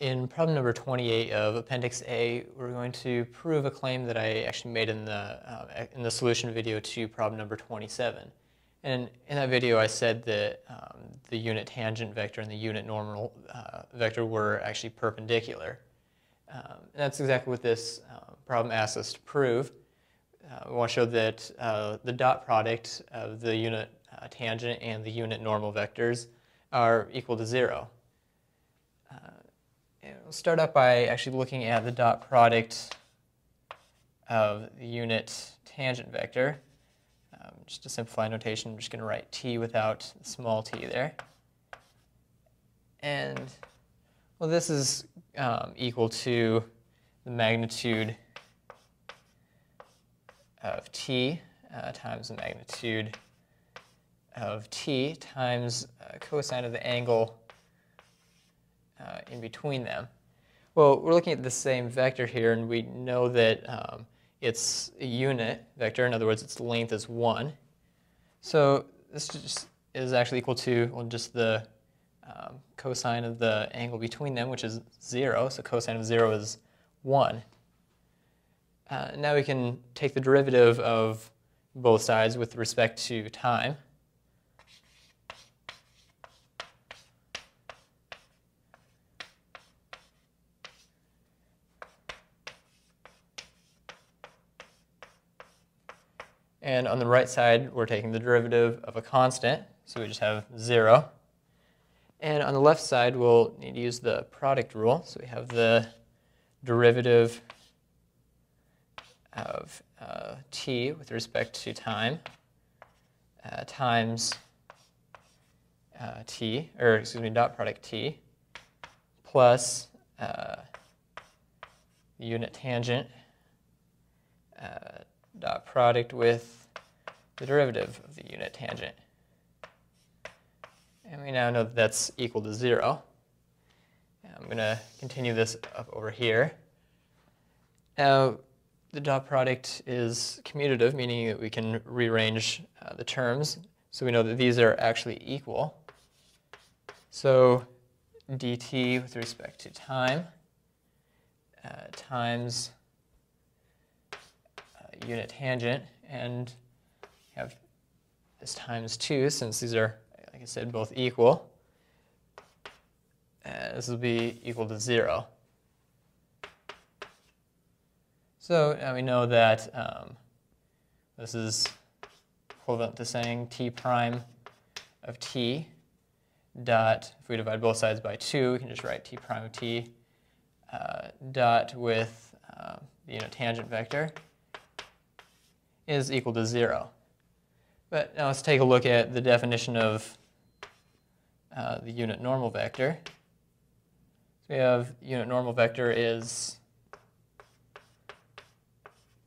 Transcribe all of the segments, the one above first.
In problem number 28 of Appendix A, we're going to prove a claim that I actually made in the, uh, in the solution video to problem number 27. And in that video, I said that um, the unit tangent vector and the unit normal uh, vector were actually perpendicular. Um, that's exactly what this uh, problem asks us to prove. Uh, we want to show that uh, the dot product of the unit uh, tangent and the unit normal vectors are equal to zero. We'll start up by actually looking at the dot product of the unit tangent vector. Um, just to simplify notation, I'm just going to write t without the small t there. And, well, this is um, equal to the magnitude of t uh, times the magnitude of t times uh, cosine of the angle uh, in between them. Well, we're looking at the same vector here, and we know that um, it's a unit vector. In other words, its length is 1. So this is actually equal to well, just the um, cosine of the angle between them, which is 0. So cosine of 0 is 1. Uh, now we can take the derivative of both sides with respect to time. And on the right side, we're taking the derivative of a constant, so we just have 0. And on the left side, we'll need to use the product rule. So we have the derivative of uh, t with respect to time uh, times uh, t, or excuse me, dot product t, plus uh, unit tangent uh, dot product with the derivative of the unit tangent. And we now know that that's equal to 0. I'm going to continue this up over here. Now, the dot product is commutative, meaning that we can rearrange uh, the terms. So we know that these are actually equal. So dt with respect to time uh, times unit tangent, and have this times 2, since these are, like I said, both equal. And this will be equal to 0. So now we know that um, this is equivalent to saying t prime of t dot, if we divide both sides by 2, we can just write t prime of t uh, dot with uh, the unit tangent vector is equal to 0. But now let's take a look at the definition of uh, the unit normal vector. So we have unit normal vector is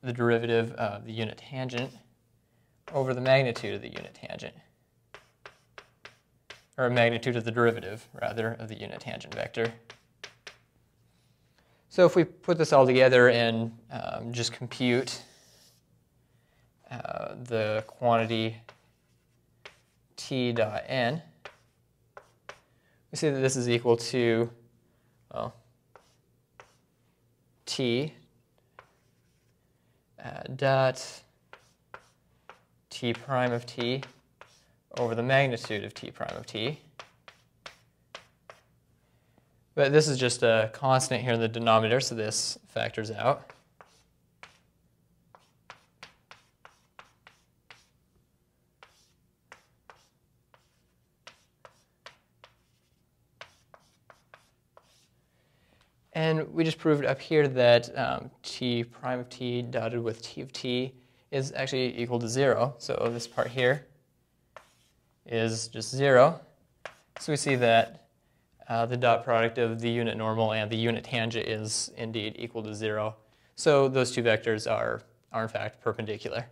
the derivative of the unit tangent over the magnitude of the unit tangent. Or magnitude of the derivative, rather, of the unit tangent vector. So if we put this all together and um, just compute the quantity t dot n, we see that this is equal to, well, t uh, dot t prime of t over the magnitude of t prime of t. But this is just a constant here in the denominator, so this factors out. And we just proved up here that um, t prime of t dotted with t of t is actually equal to 0. So this part here is just 0. So we see that uh, the dot product of the unit normal and the unit tangent is indeed equal to 0. So those two vectors are, are in fact perpendicular.